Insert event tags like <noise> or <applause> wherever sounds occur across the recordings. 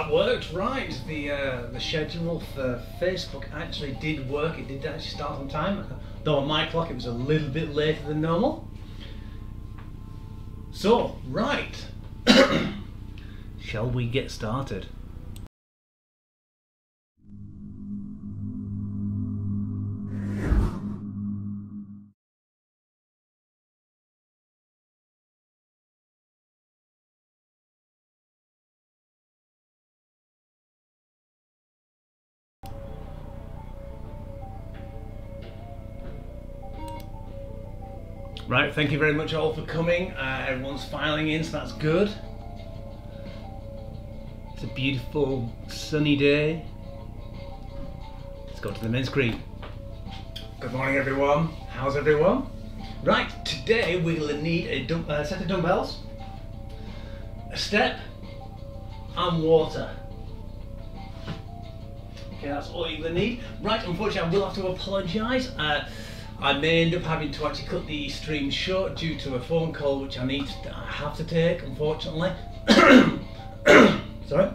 that worked right. The uh, the schedule for Facebook actually did work. It did actually start on time, though on my clock it was a little bit later than normal. So, right. <coughs> Shall we get started? Right, thank you very much all for coming. Uh, everyone's filing in, so that's good. It's a beautiful sunny day. Let's go to the men's screen. Good morning, everyone. How's everyone? Right, today we'll need a dumb- uh, set of dumbbells, a step, and water. Okay, that's all you're gonna need. Right, unfortunately, I will have to apologise. Uh, I may end up having to actually cut the stream short due to a phone call which I need to, I have to take, unfortunately. <coughs> Sorry.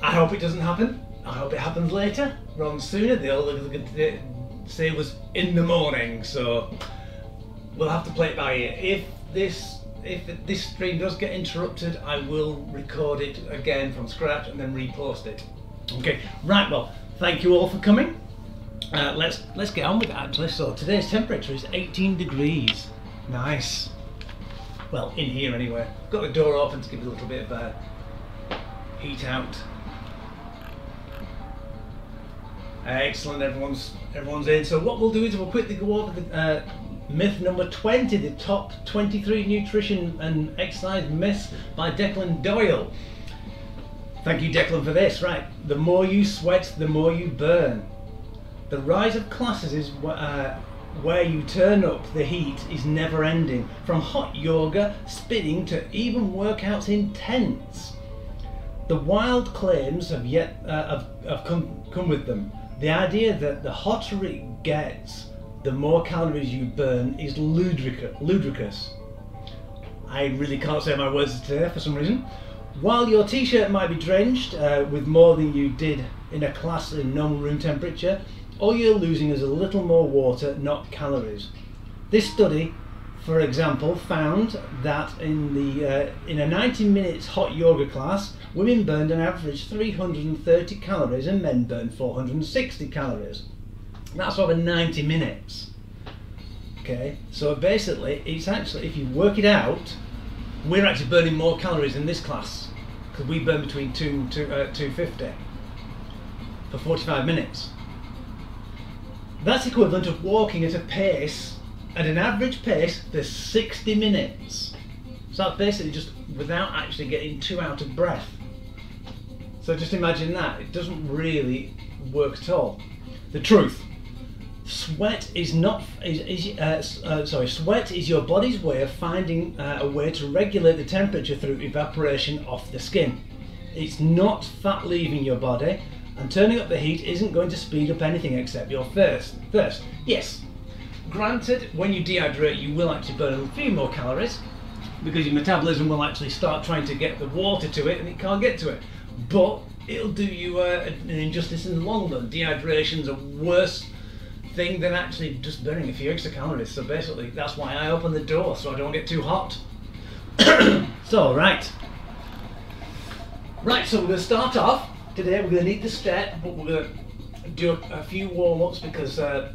I hope it doesn't happen. I hope it happens later, rather than sooner. The they say was in the morning, so we'll have to play it by ear. If this if this stream does get interrupted, I will record it again from scratch and then repost it. Okay, right. Well, thank you all for coming. Uh, let's let's get on with it actually. So today's temperature is 18 degrees. Nice. Well, in here anyway. Got the door open to give it a little bit of uh, heat out. Excellent. Everyone's everyone's in. So what we'll do is we'll quickly go over the uh, myth number 20, the top 23 nutrition and exercise myths by Declan Doyle. Thank you, Declan, for this. Right. The more you sweat, the more you burn. The rise of classes is uh, where you turn up the heat is never ending. From hot yoga, spinning to even workouts in tents. The wild claims have yet uh, have, have come, come with them. The idea that the hotter it gets, the more calories you burn is ludicrous. I really can't say my words today for some reason. While your t-shirt might be drenched uh, with more than you did in a class in normal room temperature, all you're losing is a little more water, not calories. This study, for example, found that in the uh, in a 90 minutes hot yoga class, women burned an average 330 calories and men burned 460 calories. That's over 90 minutes. Okay, so basically, it's actually if you work it out, we're actually burning more calories in this class because we burn between two to uh, 250 for 45 minutes. That's equivalent of walking at a pace, at an average pace, for 60 minutes. So that's basically just without actually getting too out of breath. So just imagine that. It doesn't really work at all. The truth. Sweat is not is, is uh, uh, sorry. Sweat is your body's way of finding uh, a way to regulate the temperature through evaporation off the skin. It's not fat leaving your body, and turning up the heat isn't going to speed up anything except your thirst. Thirst, yes. Granted, when you dehydrate, you will actually burn a few more calories, because your metabolism will actually start trying to get the water to it and it can't get to it. But it'll do you uh, an injustice in the long run. Dehydration's a worse thing than actually just burning a few extra calories. So basically, that's why I open the door so I don't get too hot. <coughs> so, right. Right, so we're going to start off today. We're going to need the step, but we're going to do a, few warm ups because uh,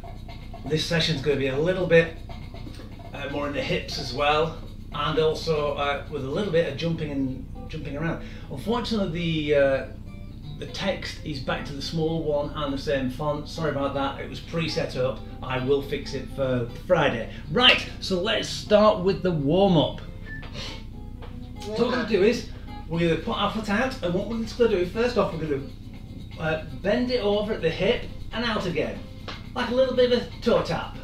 this session's going to be a little bit uh, more in the hips as well, and also uh, with a little bit of jumping and jumping around. Unfortunately, the uh, the text is back to the small one and the same font. Sorry about that. It was pre-set up. I will fix it for Friday. Right. So let's start with the warm up. So what we're going to do is we're going to put our foot out, and what we're going to do first off, we're going to uh, bend it over at the hip and out again, like a little bit of a toe tap.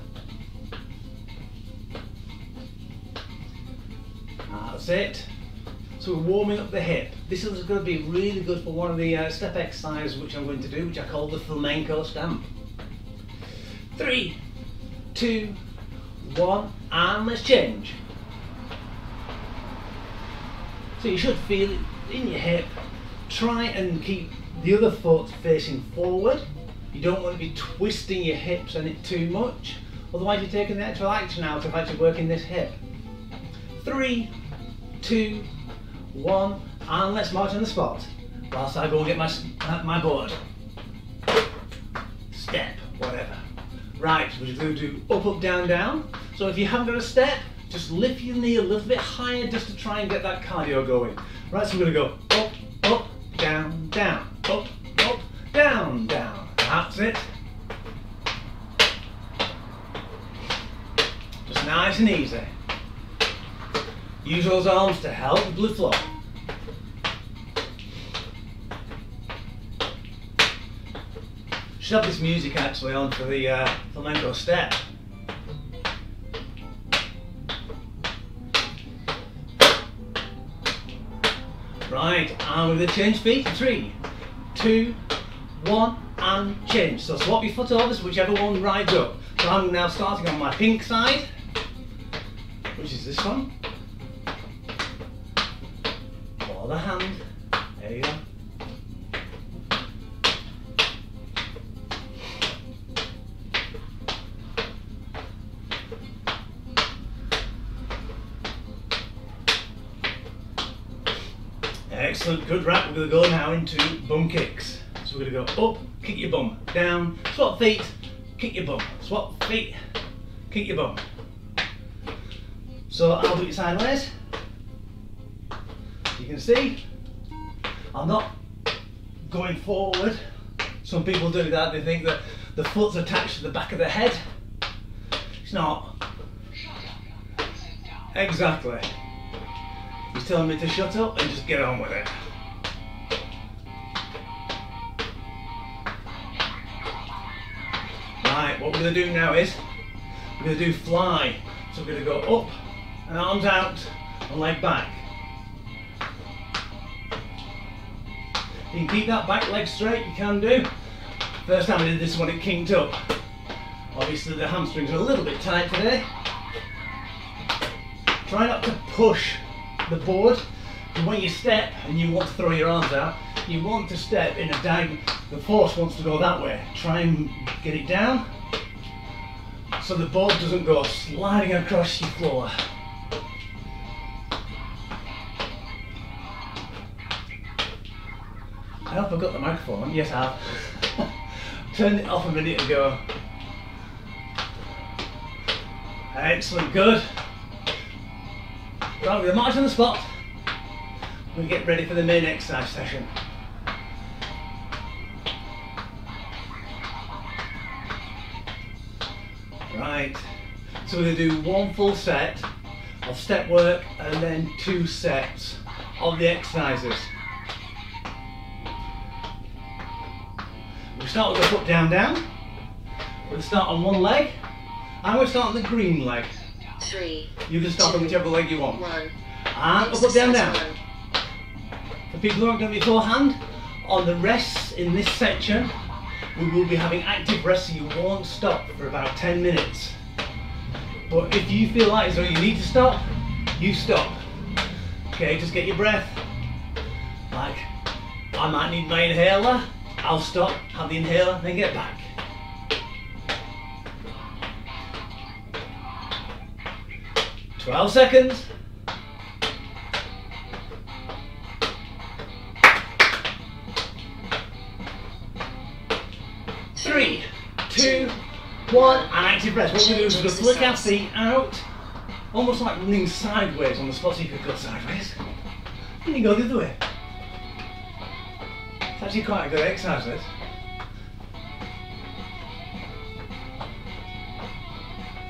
That's it. So we're warming up the hip. This is going to be really good for one of the uh, step exercises which I'm going to do, which I call the flamenco stamp. Three, two, one, and let's change. So you should feel it in your hip. Try and keep the other foot facing forward. You don't want to be twisting your hips on it too much. Otherwise you're taking the actual action out of actually working this hip. Three, two, one, and let's march on the spot. Whilst I go and get my, uh, my board. Step, whatever. Right, we're going to do up, up, down, down. So if you haven't got a step, just lift your knee a little bit higher just to try and get that cardio going. Right, so we're going to go up, up, down, down, up, up, down, down. That's it. Just nice and easy. Use those arms to help the blood flow. Should have this music actually on for the uh, flamenco step. Right, and going to change feet. Three, two, one, and change. So swap your foot over, so whichever one rides up. So I'm now starting on my pink side, which is this one. Other hand. Going to go now into bum kicks. So we're going to go up, kick your bum, down, swap feet, kick your bum, swap feet, kick your bum. So I'll do it sideways. You can see, I'm not going forward. Some people do that, they think that the foot's attached to the back of the head. It's not. Exactly. He's telling me to shut up and just get on with it. What we're going to do now is, we're going to do fly. So we're going to go up and arms out and leg back. You can keep that back leg straight, you can do. First time I did this one it kinked up. Obviously the hamstrings are a little bit tight today. Try not to push the board. When you step and you want to throw your arms out, you want to step in a down, the force wants to go that way. Try and get it down so the board doesn't go sliding across your floor. I hope I got the microphone. Yes, I have. <laughs> Turned it off a minute ago. Excellent, good. Right, we're going to march on the spot. We get ready for the main exercise session. Right, so we're going to do one full set of step work and then two sets of the exercises. We'll start with the foot down, down. We'll start on one leg. I'm going to start on the green leg. Three. You can start two, on whichever leg you want. One. And up, up, down, down. For people who aren't going to be beforehand, on the rests in this section, we will be having active rests so you won't stop for about 10 minutes. But if you feel like as though you need to stop, you stop. Okay, just get your breath. Like, I might need my inhaler. I'll stop, have the inhaler, then get back. Twelve seconds. One, and active breath. What we're to do is we're to flick our feet out, almost like running sideways on the spot so you could go sideways. And you go the other way. It's actually quite a good exercise, this.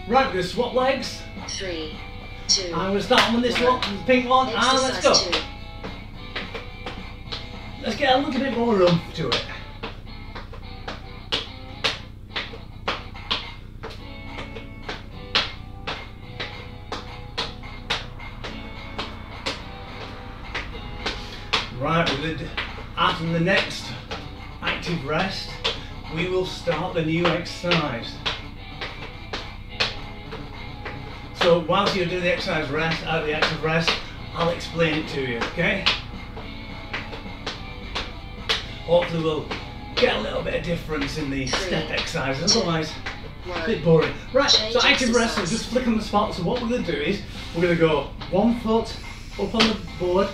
Right, we're going to swap legs. Three, two, I'm going to start on this one, the pink one, and let's go. two. Let's get a little bit more room to it. The next active rest, we will start the new exercise. So whilst you're doing the exercise rest, out the active rest, I'll explain it to you, okay? Hopefully we'll get a little bit of difference in the step exercises, otherwise a bit boring. Right, so active rest, exercise. just flick on the spot. So what we're going to do is, we're going to go one foot up on the board,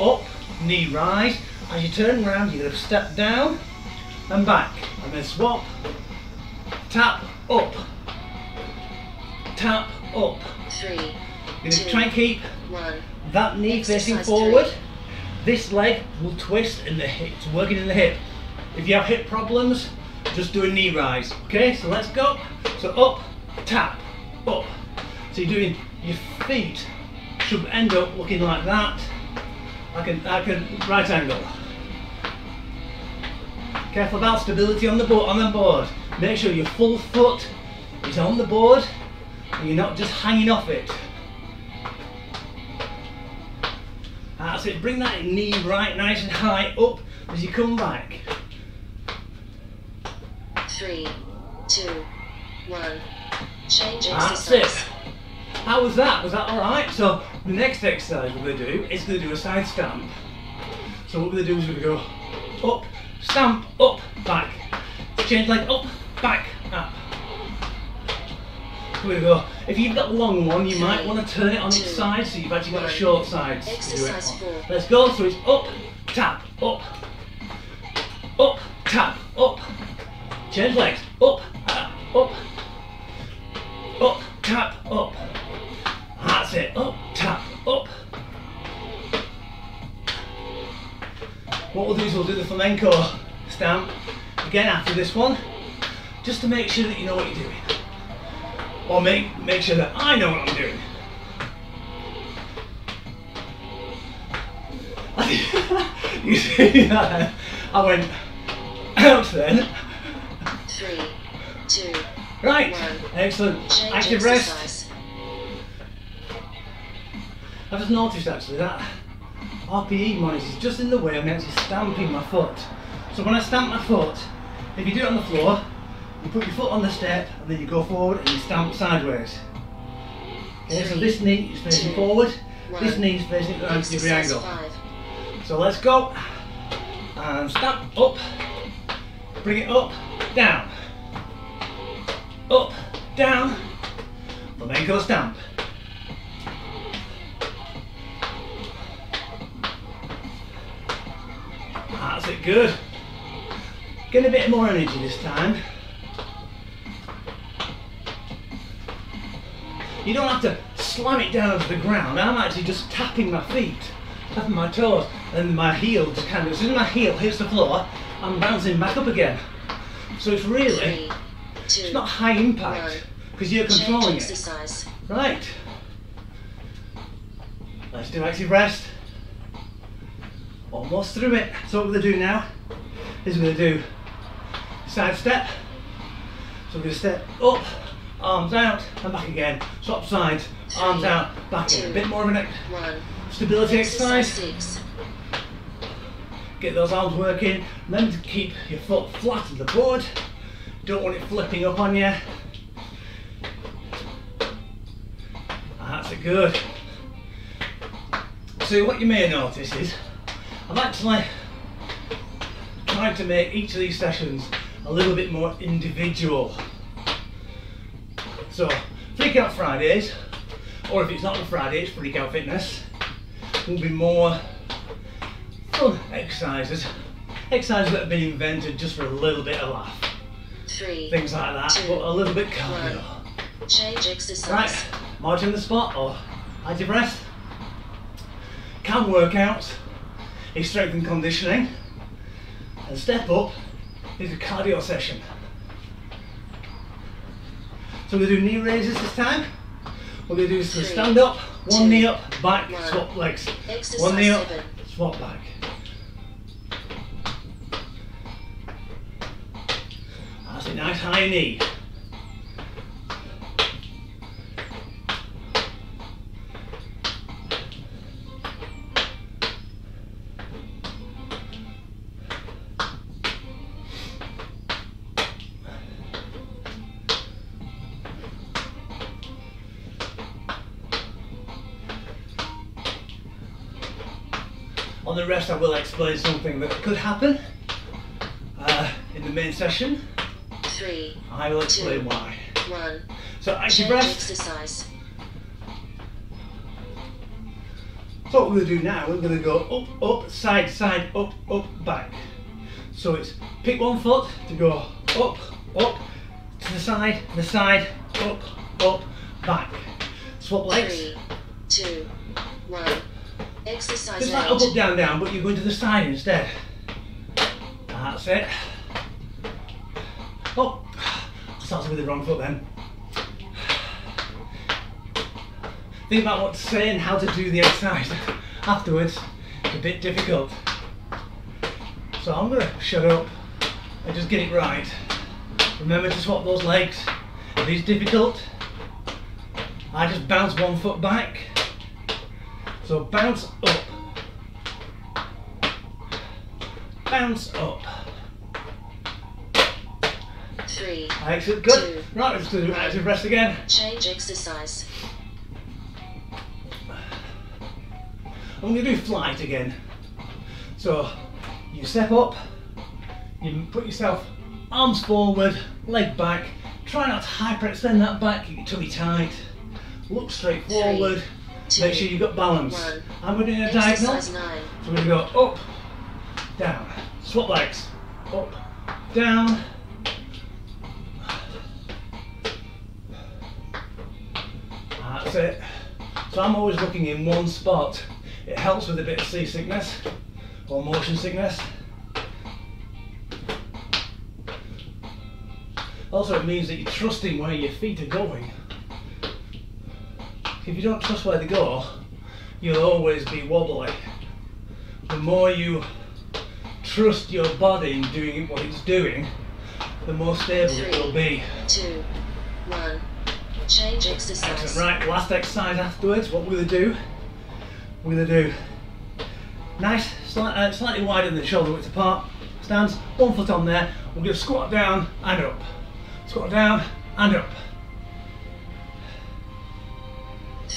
up, knee rise. As you turn around, you're going to step down and back. And then swap, tap, up, tap, up. Three, You're going to try and keep one. that knee facing forward. three. This leg will twist in the hip. It's working in the hip. If you have hip problems, just do a knee rise. Okay, so let's go. So up, tap, up. So you're doing your feet should end up looking like that, like a, like a right angle. Careful about stability on the board. On the board, make sure your full foot is on the board, and you're not just hanging off it. That's it. Bring that knee right nice and high up as you come back. Three, two, one. Change That's exercise. it. How was that? Was that alright? So the next exercise we're going to do is going to do a side stamp. So what we're going to do is we're going to go up, stamp, up, back. Change leg up, back, up. Going to go. If you've got the long one, you might want to turn it on its side so you've actually got a short side. to do it on. Let's go. So it's up, tap, up, up, tap, up. Change legs. Up, uh, up, up, tap, up. That's it. Up, tap, up. What we'll do is we'll do the flamenco stamp again after this one, just to make sure that you know what you're doing, or make make sure that I know what I'm doing. <laughs> you see that? <laughs> I went out then. Three, two, Right, One. excellent. change Active rest. exercise. I've just noticed actually that RPE monitor is just in the way of me actually stamping my foot. So when I stamp my foot, if you do it on the floor, you put your foot on the step and then you go forward and you stamp sideways. Okay, so this knee is facing forward, this knee is facing at a degree angle. So let's go. And stamp up. Bring it up, down. Up, down. Flamenco stamp. That's it, good. Get a bit more energy this time. You don't have to slam it down to the ground. I'm actually just tapping my feet, tapping my toes, and my heel just kind of, as soon as my heel hits the floor, I'm bouncing back up again. So it's really, Three, two, it's not high impact because you're controlling it. exercise. Right. Let's do active rest. Almost through it. So what we're going to do now is we're going to do side step. So we're going to step up, arms out, and back again. Swap sides, arms out, back in. A bit more of an stability Exercise exercise. Get those arms working. Remember to keep your foot flat on the board. Don't want it flipping up on you. That's it, good. So what you may notice is I've actually tried to make each of these sessions a little bit more individual. So Freak Out Fridays, or if it's not on Friday, it's Freak Out Fitness, will be more fun exercises. Exercises that have been invented just for a little bit of laugh. Three. Things like that, Two. but a little bit cardio. Change exercise. Right, march in the spot or hold your breath. Canned workouts is strength and conditioning. And step up is a cardio session. So we're going to do knee raises this time. What We're going to do some Three, stand up, one two, knee up, back, one. swap legs. Exercise One knee up, seven. swap back. That's a nice high knee. Will explain something that could happen uh, in the main session. Three. I will explain Two. why. One. So, active breath. exercise. So what we're going to do now, we're going to go up, up, side, side, up, up, back. So it's pick one foot to go up, up, to the side, the side, up, up, back. Swap legs. Three. Two. One. Exercise It's like up, up, down, down, but you're going to the side instead. That's it. Oh, I started with the wrong foot then. Think about what to say and how to do the exercise afterwards. It's a bit difficult. So I'm going to shut up and just get it right. Remember to swap those legs. If it's difficult, I just bounce one foot back. So bounce up. Bounce up. Three. Excellent, good. Two. Right, let's do active rest again. Change exercise. I'm going to do flight again. So you step up, you put yourself arms forward, leg back. Try not to hyperextend that back, keep your tummy tight. Look straight forward. two, Make sure you've got balance. one. I'm going to do a diagonal. So we're going to go up, down, swap legs, up, down. That's it. So I'm always looking in one spot. It helps with a bit of seasickness or motion sickness. Also, it means that you're trusting where your feet are going. If you don't trust where they go, you'll always be wobbly. The more you trust your body in doing what it's doing, the more stable it will be. Two. One. Change exercise. Excellent. Right, last exercise afterwards, what we're going to do, we're going to do nice, slight, uh, slightly wider than the shoulder width apart, stands, one foot on there, we're going to squat down and up. Squat down and up.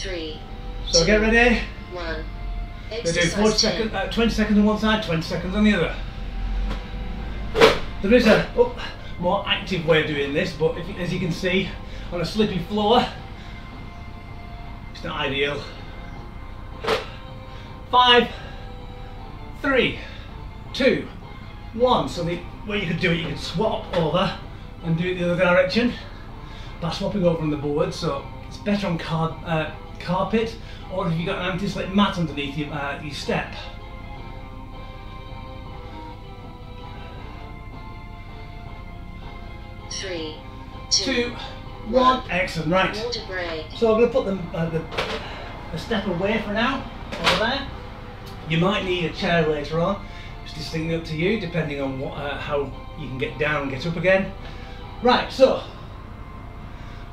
Three. So get ready. One. 40 seconds, uh, 20 seconds on one side, 20 seconds on the other. There is a oh, more active way of doing this, but if, as you can see, on a slippy floor, it's not ideal. Five, three, two, one. So the way you could do it, you could swap over and do it the other direction by swapping over on the board. So it's better on card, uh, carpet, or if you've got an anti-slip mat underneath you, uh, you step. Three. Two, one. Excellent. Right. So I'm going to put them uh, the, a step away for now, over there. You might need a chair later on. It's distinctly up to you, depending on what, uh, how you can get down and get up again. Right, so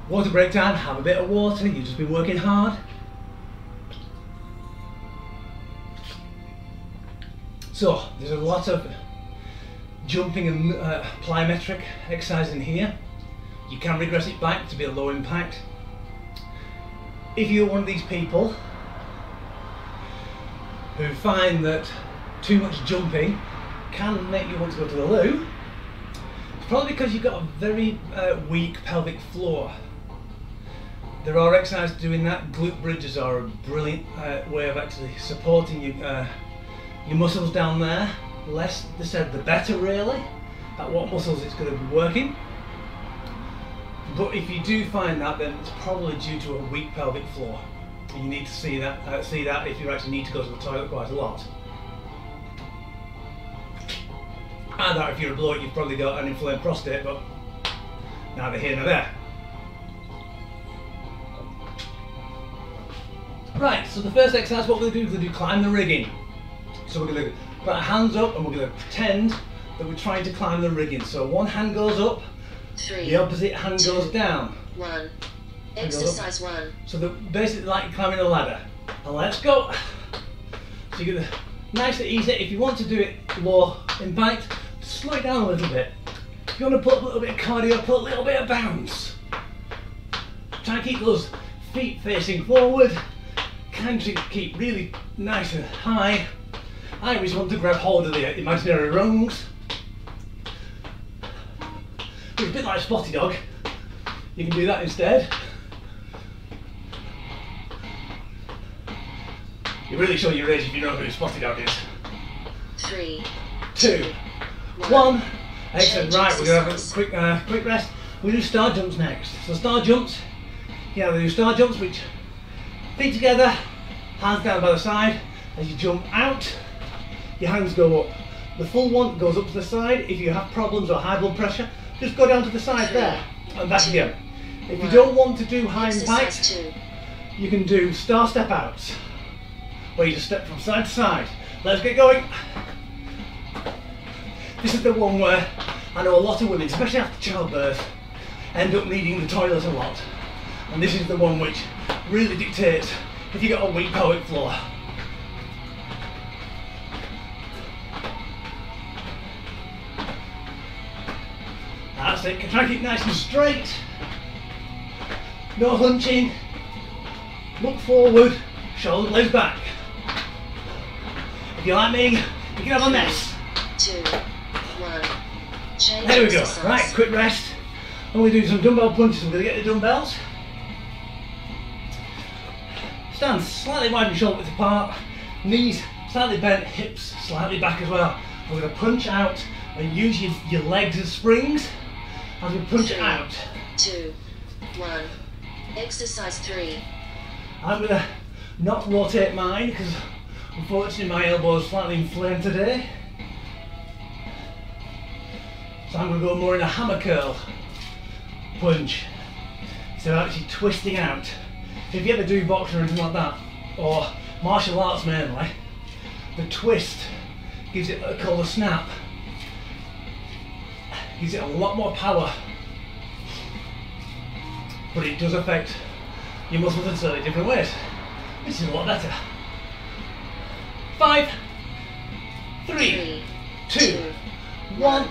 water break time. Have a bit of water. You've just been working hard. So there's a lot of jumping and uh, plyometric exercise in here. You can regress it back to be a low impact. If you're one of these people who find that too much jumping can make you want to go to the loo, it's probably because you've got a very uh, weak pelvic floor. There are exercises doing that. Glute bridges are a brilliant uh, way of actually supporting your, uh, your muscles down there. Less said, the better, really, at what muscles it's going to be working. But if you do find that, then it's probably due to a weak pelvic floor. You need to see that. Uh, see that if you actually need to go to the toilet quite a lot. And that if you're a bloke, you've probably got an inflamed prostate, but neither here nor there. Right, so the first exercise, what we're going to do is we're going to climb the rigging. So we're going to put our hands up and we're going to pretend that we're trying to climb the rigging. So one hand goes up, three, the opposite hand two, goes down. one. up. Exercise one. So the, basically like climbing a ladder. And let's go. So you're gonna nice and easy. If you want to do it low impact, slow it down a little bit. If you want to put a little bit of cardio, put a little bit of bounce. Try and keep those feet facing forward. Kind of keep really nice and high. I always want to grab hold of the imaginary rungs. It's a bit like a spotty dog. You can do that instead. You're really showing your age if you know who a spotty dog is. Three, Two, one. Excellent. Right, we're gonna have a quick, uh, quick rest. We'll do star jumps next. So star jumps. Yeah, we do star jumps, which feet together, hands down by the side. As you jump out, your hands go up. The full one goes up to the side. If you have problems or high blood pressure, just go down to the side there and back again. If you don't want to do high impact, you can do star step outs, where you just step from side to side. Let's get going. This is the one where I know a lot of women, especially after childbirth, end up needing the toilet a lot. And this is the one which really dictates if you got a weak pelvic floor. That's it. Try to keep nice and straight. No hunching. Look forward. Shoulder blades back. If you're like me, you can have a mess. Two, one. Change There we go. exercise. Right, quick rest. I'm going to do some dumbbell punches. I'm going to get the dumbbells. Stand slightly wide and shoulder width apart. Knees slightly bent, hips slightly back as well. We're going to punch out and use your, your legs as springs as we punch it out. Two, one. Exercise three. I'm going to not rotate mine because unfortunately my elbow is slightly inflamed today. So I'm going to go more in a hammer curl punch. So actually twisting out. If you ever do boxing or anything like that, or martial arts mainly, the twist gives it a called a snap. Gives it a lot more power. But it does affect your muscles in slightly different ways. This is a lot better. Five, three, two, one.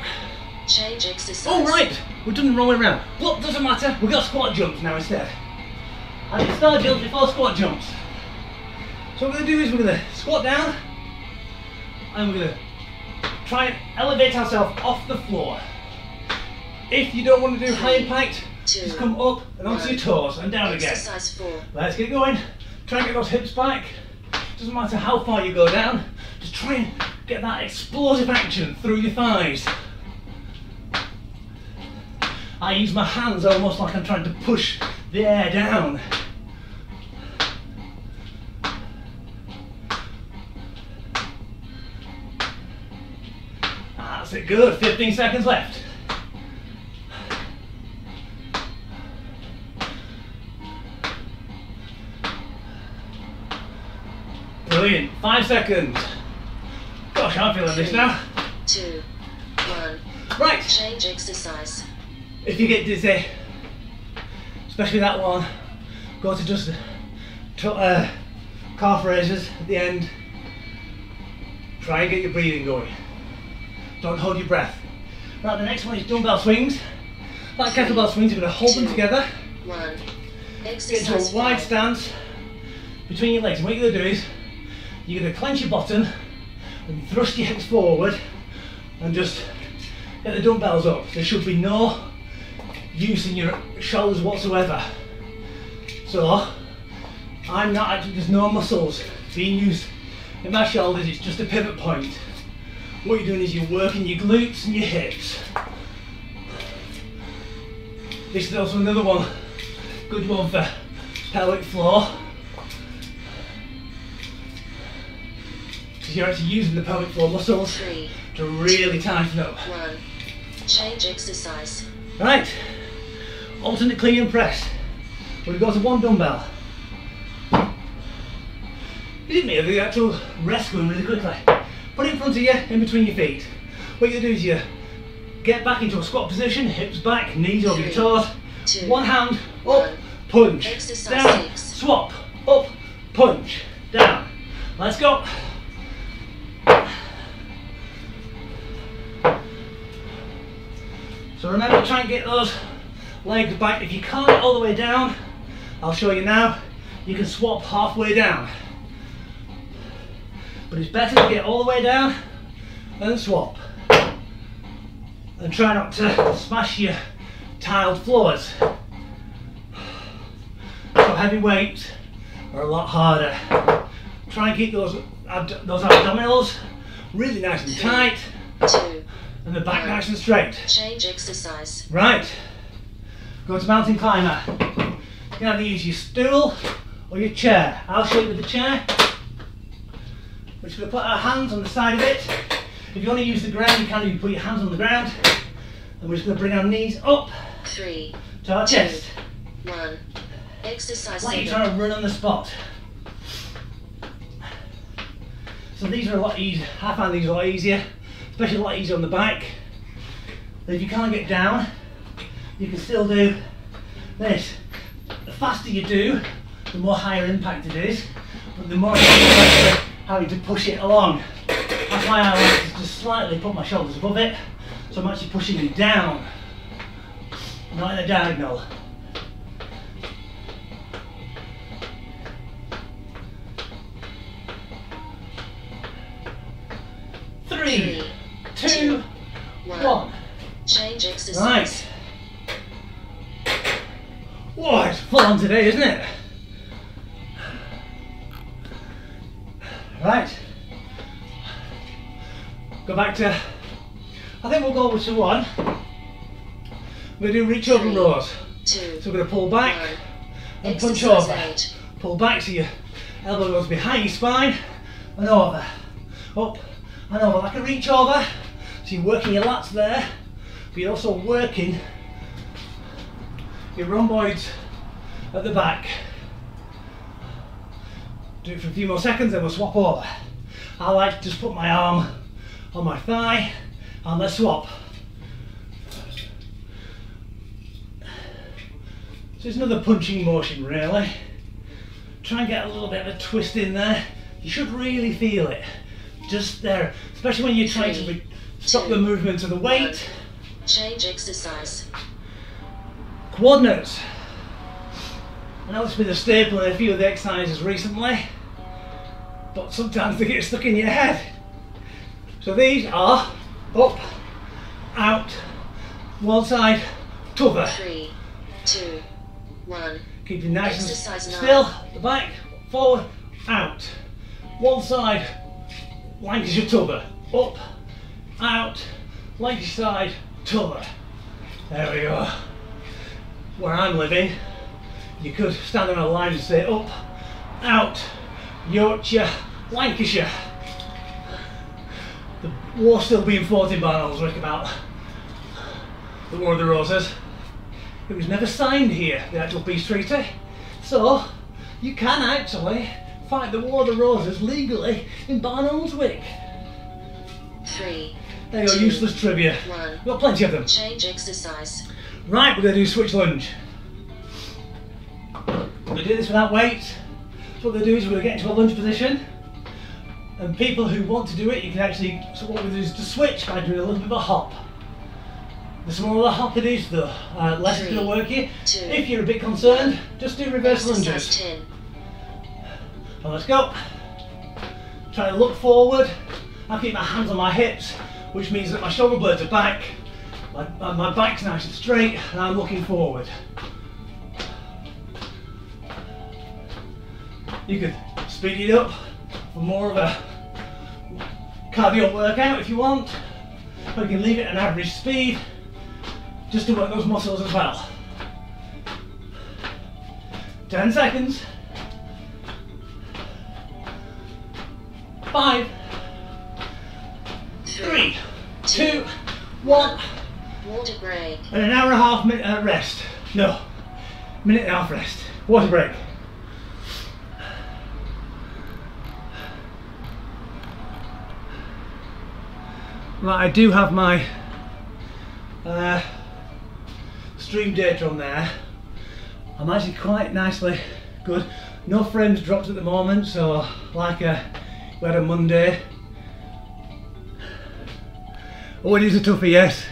Change exercise. All right, we've done the wrong way around. Look, doesn't matter. We've got squat jumps now instead. I did star jumps before squat jumps. So what we're going to do is we're going to squat down and we're going to try and elevate ourselves off the floor. If you don't want to do high impact, just come up and onto one. your toes and down again. Exercise four. Let's get going. Try and get those hips back. Doesn't matter how far you go down, just try and get that explosive action through your thighs. I use my hands almost like I'm trying to push the air down. Ah, that's it, good. 15 seconds left. Brilliant. Five seconds. Gosh, I'm feeling this now. Two, one. Right. Change exercise. If you get dizzy, especially that one, go to just uh, calf raises at the end. Try and get your breathing going. Don't hold your breath. Right, the next one is dumbbell swings. Like kettlebell swings, you're going to hold them together, One. get into a wide stance between your legs. And what you're going to do is You're going to clench your bottom and thrust your hips forward and just get the dumbbells up. There should be no use in your shoulders whatsoever. So I'm not actually, there's no muscles being used in my shoulders, it's just a pivot point. What you're doing is you're working your glutes and your hips. This is also another one, good one for pelvic floor. Because you're actually using the pelvic floor muscles three, to really tighten up. one. Change exercise. Right, alternate clean and press. We've got to one dumbbell. You didn't make the actual rest going really quickly. Put it in front of you, in between your feet. What you do is you get back into a squat position, hips back, knees over your toes. two, One hand, up, one. punch. Exercise Down, six. swap, up, punch, down. Let's go. So remember, try and get those legs back. If you can't get all the way down, I'll show you now. You can swap halfway down. But it's better to get all the way down and swap. And try not to smash your tiled floors. So heavy weights are a lot harder. Try and keep those, abd- those abdominals really nice and tight Two. and the back nice and straight. Change exercise. Right, go to mountain climber. You can either use your stool or your chair. I'll show you with the chair. We're just going to put our hands on the side of it. If you want to use the ground, you can you put your hands on the ground. And we're just going to bring our knees up Three, to our chest. one. Exercise Like you're trying to run on the spot. So these are a lot easier. I find these a lot easier, especially a lot easier on the back. If you can't get down, you can still do this. The faster you do, the more higher impact it is, but the more you're having to push it along. That's why I like to just slightly put my shoulders above it, so I'm actually pushing it down, not in a diagonal. Three, two, one. one. Change exercise. Right. Whoa, it's full on today, isn't it? Right. Go back to. I think we'll go over to one. To do reach over Three, rows. Two, So we're going to pull back one. and punch over. eight. Pull back so your elbow goes behind your spine and over. Up and over, like a reach over. So you're working your lats there, but you're also working your rhomboids at the back. Do it for a few more seconds, then we'll swap over. I like to just put my arm on my thigh and let's swap. So it's another punching motion really. Try and get a little bit of a twist in there. You should really feel it. Just there, especially when you're trying to Three, re- stop the movement of the weight. Change exercise. Coordinates. I know it's been a staple in a few of the exercises recently, but sometimes they get stuck in your head. So these are up, out, one side, t'other. Three, two, one. Keep it nice Exercise and still. The back, forward, out. One side, Lancashire t'other. Up, out, Lancashire side, t'other. There we go. Where I'm living, you could stand on a line and say up, out, Yorkshire, Lancashire. The war still being fought in Barnoldswick about the War of the Roses. It was never signed here, the actual peace treaty. So, you can actually fight the War of the Roses legally in Barnoldswick. Three, There you go, useless trivia. one. We've got plenty of them. Change exercise. Right, we're going to do switch lunge. We do this without weights. So what to do is we're going to get into a lunge position. And people who want to do it, you can actually, so what we do is to switch by doing a little bit of a hop. The smaller the hop it is, the uh, less it's going to work you. two, If you're a bit concerned, just do reverse lunges. So let's go. Try to look forward. I keep my hands on my hips, which means that my shoulder blades are back, my, my back's nice and straight, and I'm looking forward. You could speed it up for more of a cardio workout if you want, or you can leave it at an average speed just to work those muscles as well. 10 seconds. Five, three, two, one, Water break. and an hour and a half minute uh, rest. No, minute and a half rest. Water break. Right, I do have my uh, stream data on there. I'm actually quite nicely good. No frames dropped at the moment, so like a, we had a Monday. Oh, it is a toughie, yes.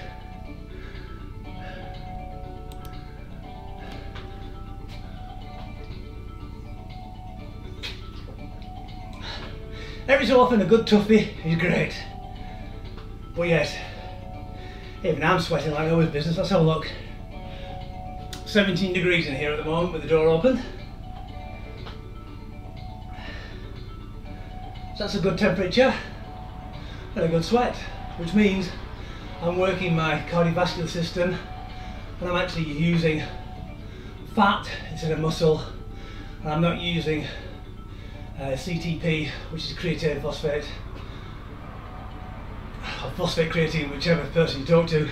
Every so often a good toughie is great. But yes, even I'm sweating like I was business. Let's have a look. 17 degrees in here at the moment with the door open. So that's a good temperature and a good sweat, which means I'm working my cardiovascular system and I'm actually using fat instead of muscle and I'm not using uh, CTP, which is creatine phosphate, phosphate creatine, whichever person you talk to,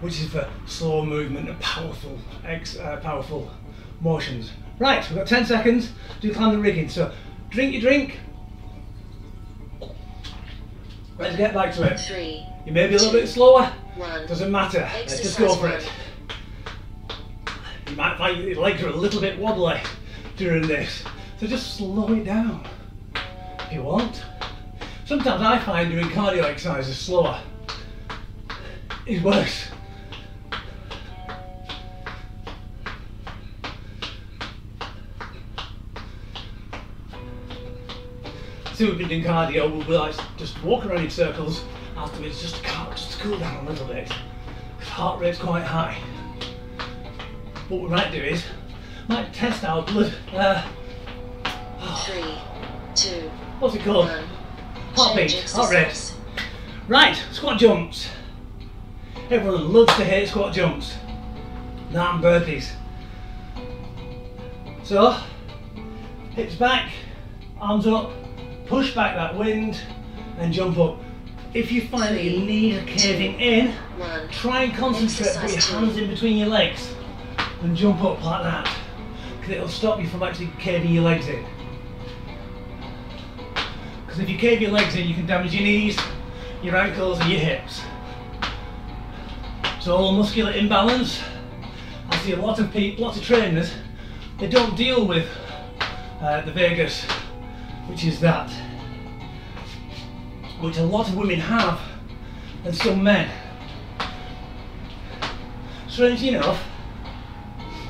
which is for slow movement and powerful, ex, uh, powerful motions. Right, we've got 10 seconds to climb the rigging. So drink your drink. Let's get back to it. Three. You may be a little bit slower, One. doesn't matter. Let's just go for it. You might find your legs are a little bit wobbly during this, so just slow it down if you want. Sometimes I find doing cardio exercises slower is worse. So we've been doing cardio, we'll be like just walk around in circles afterwards just to, calm, just to cool down a little bit. Heart rate's quite high. What we might do is might test our blood. Uh, Three. Two. what's it called? One. Change Heart rate. Right, squat jumps. Everyone loves to hate squat jumps. That and burpees. So, hips back, arms up, push back that wind, and jump up. If you find that your knees are caving in, One. try and concentrate, put your hands in between your legs, and jump up like that. Because it'll stop you from actually caving your legs in. Because if you cave your legs in, you can damage your knees, your ankles, and your hips. So all muscular imbalance. I see a lot of people, lots of trainers, they don't deal with uh, the valgus, which is that, which a lot of women have, and some men. Strangely enough,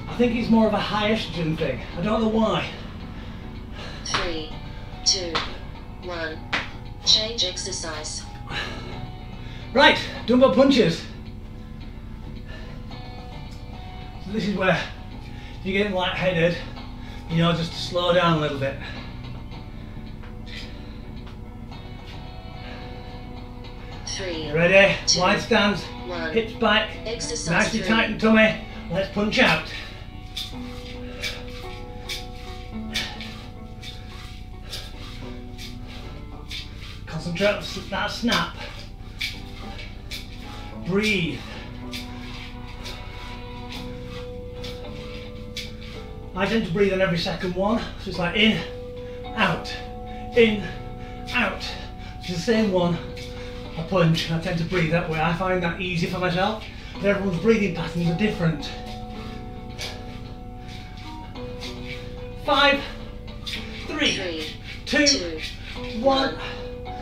I think it's more of a high estrogen thing. I don't know why. Three. Two. One. Change exercise. Right, dumbbell punches. So this is where if you're getting lightheaded, you know, just to slow down a little bit. Three. You ready? Two. Wide stance, One. hips back, Exercise nicely three. tighten tummy. Let's punch out. Concentrate on that snap. Breathe. I tend to breathe on every second one, so it's like in, out, in, out. It's the same one. I punch, I tend to breathe that way. I find that easy for myself, but everyone's breathing patterns are different. Five, three, Three. two, Two. one.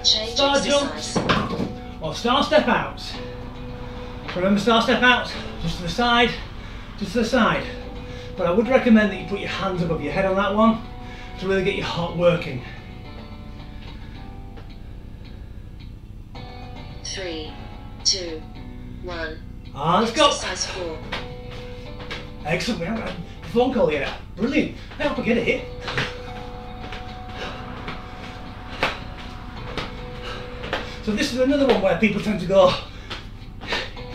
Change Star exercise. jumps or star step out. Remember star step out, Just to the side, just to the side. But I would recommend that you put your hands above your head on that one to really get your heart working. Three, two, one. Ah, let's go. Exercise four. Excellent. We haven't had a phone call yet. Brilliant. I hope I get it. So this is another one where people tend to go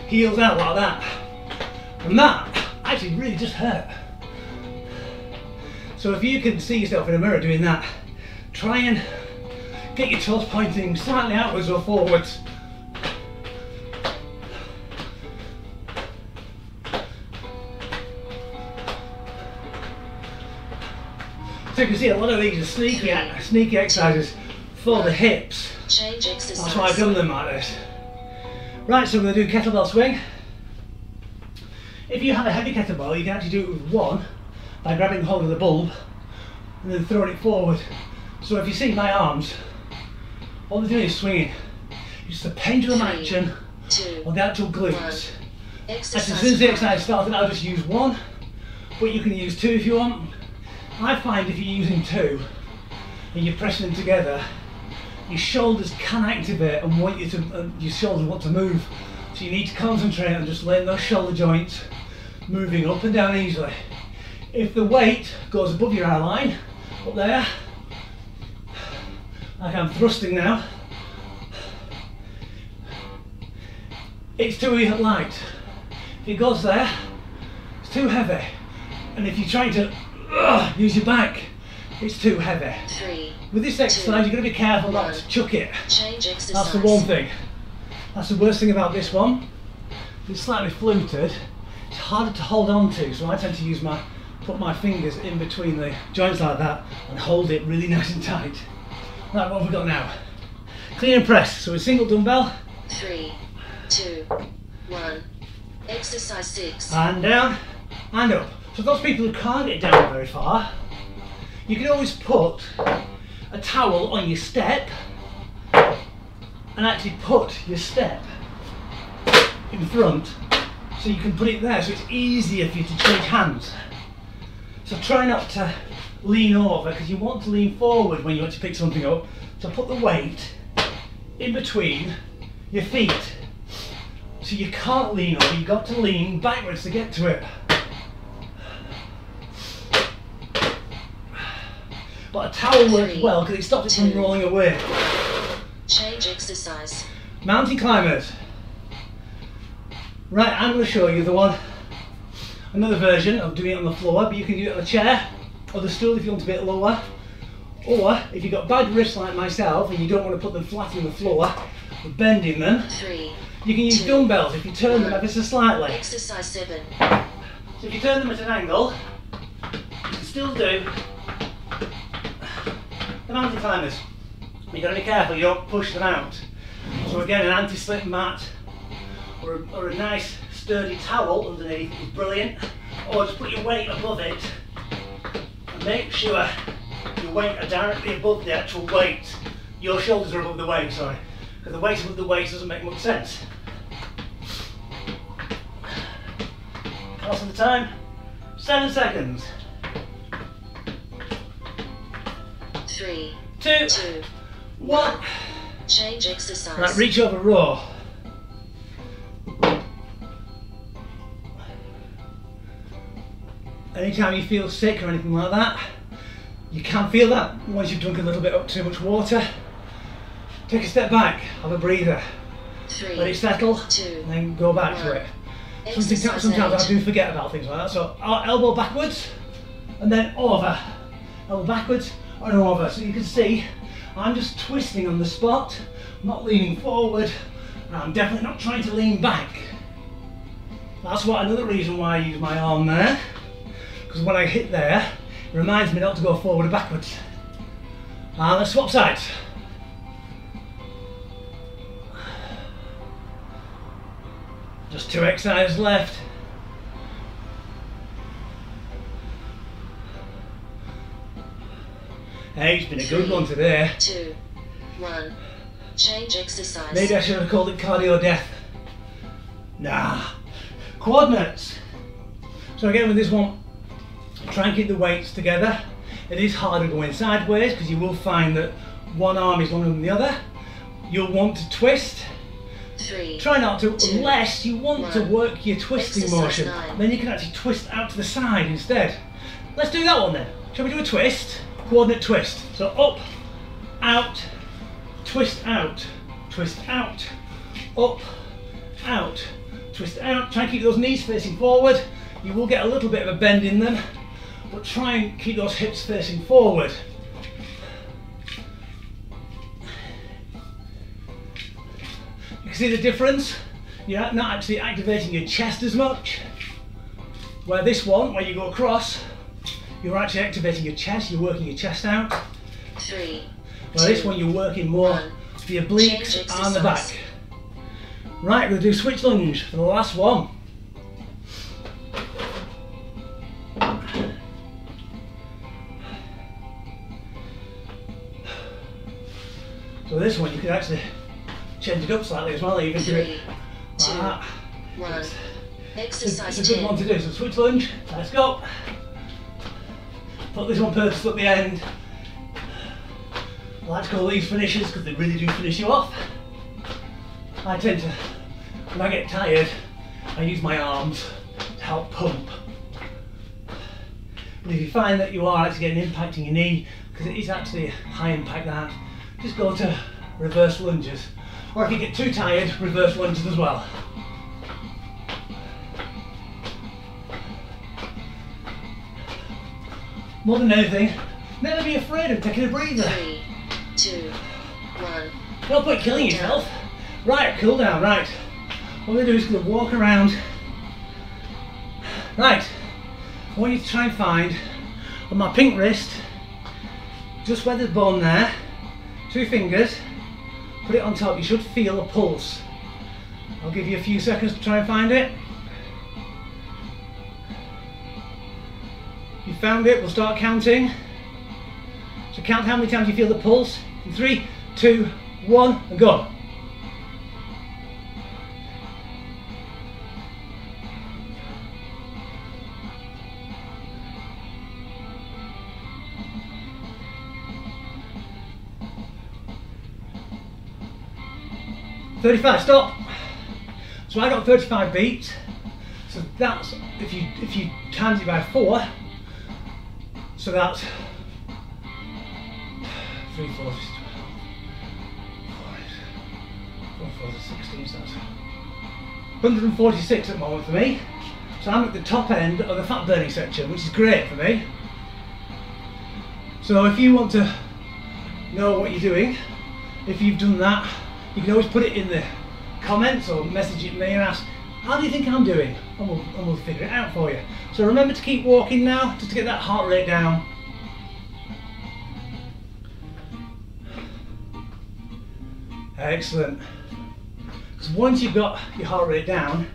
heels out like that. And that actually really just hurt. So if you can see yourself in a mirror doing that, try and get your toes pointing slightly outwards or forwards. So you can see a lot of these are sneaky, sneaky exercises for the hips. Change exercise. That's why I've done them like this. Right, so we're going to do kettlebell swing. If you have a heavy kettlebell, you can actually do it with one by grabbing hold of the bulb and then throwing it forward. So if you see my arms, all they're doing is swinging. It's the pendulum Three, action Two, on the actual glutes. one. Actually, Exercise as soon as the exercise started, I'll just use one, but you can use two if you want. I find if you're using two and you're pressing them together, your shoulders can activate and want you to, uh, your shoulders want to move. So you need to concentrate on just letting those shoulder joints moving up and down easily. If the weight goes above your eye line, up there, like I'm thrusting now, it's too light. If it goes there, it's too heavy. And if you're trying to ugh, use your back, it's too heavy. Three. With this exercise, you've got to be careful not to chuck it. Change. That's the one thing. That's the worst thing about this one. It's slightly fluted. It's harder to hold on to, so I tend to use my put my fingers in between the joints like that and hold it really <laughs> nice and tight. Right, what have we got now? Clean and press. So a single dumbbell Three, two, one. Exercise six. and down and up. So those people who can't get down very far, you can always put a towel on your step and actually put your step in front so you can put it there so it's easier for you to change hands. So try not to lean over because you want to lean forward when you want to pick something up. So put the weight in between your feet. So you can't lean over, you've got to lean backwards to get to it. But a towel works Three, well because it stops it from rolling away. Change exercise. Mountain climbers. Right, I'm going to show you the one, another version of doing it on the floor, but you can do it on a chair or the stool if you want a bit lower. Or if you've got bad wrists like myself and you don't want to put them flat on the floor, bending them, Three. you can use Two. dumbbells if you turn them ever so slightly. Exercise seven. So if you turn them at an angle, you can still do the mountain climbers. You've got to be careful you don't push them out. So again, an anti-slip mat or a, or a nice sturdy towel underneath is brilliant. Or just put your weight above it and make sure your weight are directly above the actual weight. Your shoulders are above the weight, sorry. Because the weight above the weight doesn't make much sense. Pass of the time, seven seconds. Three, Two, two. one. Change exercise. Right, reach over row. Anytime you feel sick or anything like that, you can feel that once you've drunk a little bit of too much water. Take a step back, have a breather, Three, let it settle, two, and then go back to it. Exercise sometimes I do forget about things like that. So el- elbow backwards, and then over. Elbow backwards and over. So you can see, I'm just twisting on the spot, not leaning forward, and I'm definitely not trying to lean back. That's what another reason why I use my arm there, because when I hit there, it reminds me not to go forward or backwards. And let's swap sides. Just two exercises left. Hey, it's been a good one today. Two, one. Change exercise. Maybe I should have called it cardio death. Nah. Coordinates. So again with this one, try and keep the weights together. It is harder going sideways because you will find that one arm is longer than the other. You'll want to twist Three. Try not to, Two, unless you want to work your twisting motion. nine. Then you can actually twist out to the side instead. Let's do that one then. Shall we do a twist? Coordinate twist. So up, out, twist out, twist out, up, out, twist out. Try and keep those knees facing forward. You will get a little bit of a bend in them, but try and keep those hips facing forward. You can see the difference. You're not actually activating your chest as much. Where this one, where you go across, you're actually activating your chest, you're working your chest out. Three. Where this one, you're working more one. the obliques and the back. Right, we'll do switch lunge for the last one. So this one you can actually change it up slightly as well, You even do it like Two. that. One. Exercise it's a good one to do. So switch lunge, let's go. Put this on purpose at the end. I like to call these finishes because they really do finish you off. I tend to, when I get tired, I use my arms to help pump. But if you find that you are actually getting impact in your knee, because it is actually high impact that, just go to reverse lunges. Or if you get too tired, reverse lunges as well. More than anything, never be afraid of taking a breather. Three. Two. One. No point killing yourself. Right, cool down, right. What we're gonna do is gonna walk around. Right. I want you to try and find on my pink wrist, just where there's bone there, two fingers, put it on top. You should feel a pulse. I'll give you a few seconds to try and find it. You found it, we'll start counting. So count how many times you feel the pulse. In three, two, one, and go. Thirty-five. Stop. So I got thirty-five beats. So that's if you if you times it by four. So that's three, four, six, twelve, four, four, four, sixteen. So that's 146 at the moment for me. So I'm at the top end of the fat burning section, which is great for me. So if you want to know what you're doing, if you've done that, you can always put it in the comments or message it me and ask, how do you think I'm doing? And we'll, and we'll figure it out for you. So remember to keep walking now, just to get that heart rate down. Excellent. Because once you've got your heart rate down,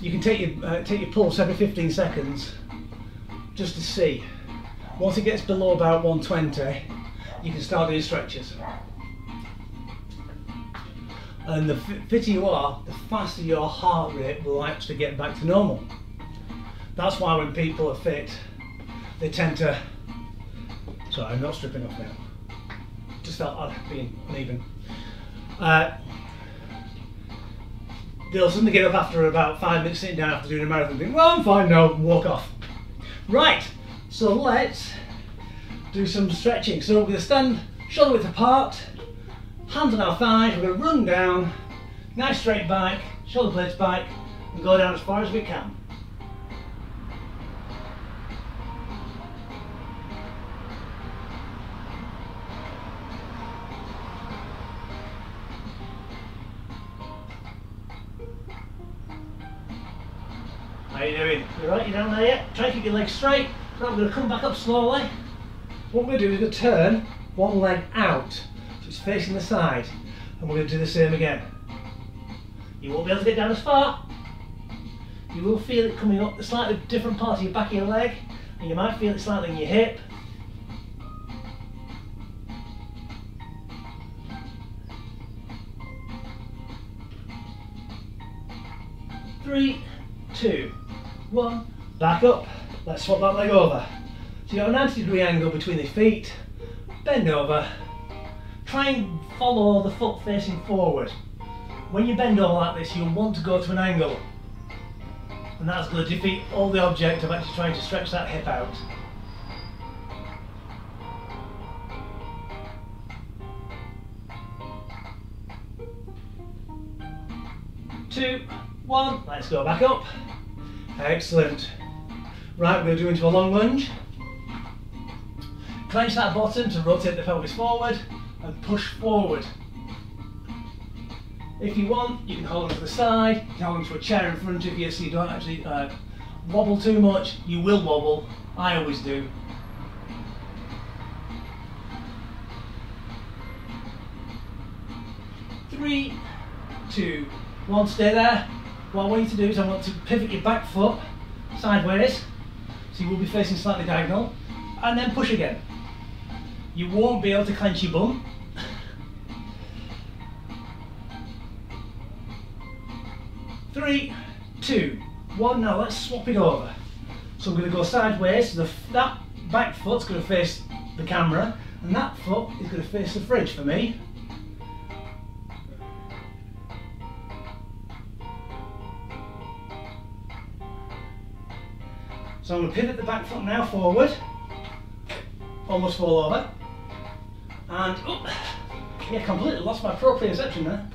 you can take your uh, take your pulse every 15 seconds, just to see. Once it gets below about 120, you can start doing stretches. And the fitter you are, the faster your heart rate will actually get back to normal. That's why when people are fit, they tend to. Sorry, I'm not stripping off now. Just felt odd being uneven. Uh, they'll suddenly get up after about five minutes sitting down after doing a marathon, think, well, I'm fine now, walk off. Right, so let's do some stretching. So we're going to stand shoulder width apart, hands on our thighs, we're going to run down, nice straight back, shoulder blades back, and go down as far as we can. Right? You down there yet? Try and keep your legs straight. Right, we're going to come back up slowly. What we're going to do is we're going to turn one leg out, so it's facing the side, and we're going to do the same again. You won't be able to get down as far. You will feel it coming up the slightly different part of your back of your leg, and you might feel it slightly in your hip. Three, two, one, back up. Let's swap that leg over. So you've got a 90 degree angle between the feet, bend over, try and follow the foot facing forward. when you bend over like this, you'll want to go to an angle. And that's going to defeat all the object of actually trying to stretch that hip out. Two, one, let's go back up. Excellent. Right, we're doing to a long lunge. Clench that bottom to rotate the pelvis forward and push forward. If you want, you can hold onto the side, you can hold onto a chair in front of you so you don't actually uh, wobble too much. You will wobble, I always do. Three, two, one, stay there. What I want you to do is I want to pivot your back foot sideways, so you will be facing slightly diagonal, and then push again. You won't be able to clench your bum. Three, two, one. Now let's swap it over. So we're going to go sideways. So the, that back foot's going to face the camera, and that foot is going to face the fridge for me. So I'm going to pivot the back foot now forward, almost fall over, and oh, yeah, completely lost my proprioception there.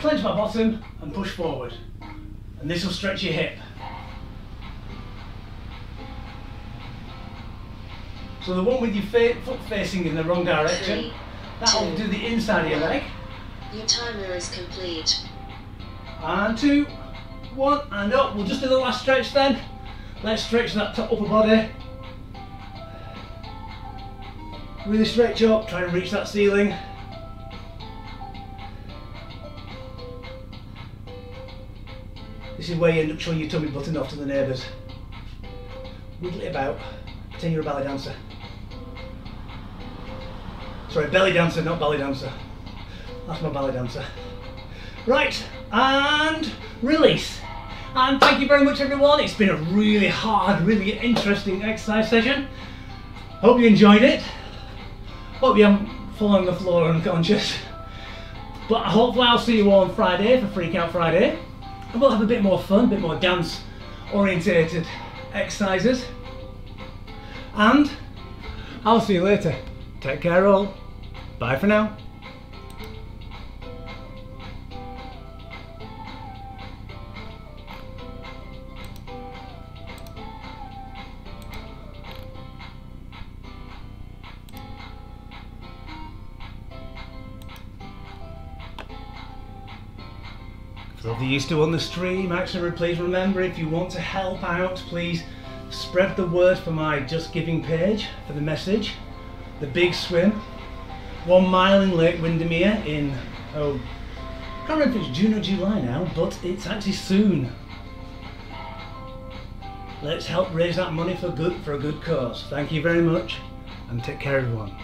Clench my bottom and push forward, and this will stretch your hip. So the one with your fa foot facing in the wrong direction, Three, that'll two, do the inside of your leg. Your timer is complete. And two, one, and up. We'll just do the last stretch then. Let's stretch that upper body. Really stretch up, try and reach that ceiling. This is where you end up showing your tummy button off to the neighbours. Wiggle it about, pretend you're a ballet dancer. Sorry, belly dancer, not ballet dancer. That's my ballet dancer. Right, and release. And thank you very much everyone. It's been a really hard, really interesting exercise session. Hope you enjoyed it. Hope you haven't fallen on the floor unconscious. But hopefully I'll see you all on Friday for Freak Out Friday. And we'll have a bit more fun, a bit more dance orientated exercises. And I'll see you later. Take care all. Bye for now. You still on the stream, actually, please remember if you want to help out, please spread the word for my Just Giving page for the message. The Big Swim, one mile in Lake Windermere in, oh, I can't remember if it's June or July now, but it's actually soon. Let's help raise that money for good for a good cause. Thank you very much and take care everyone.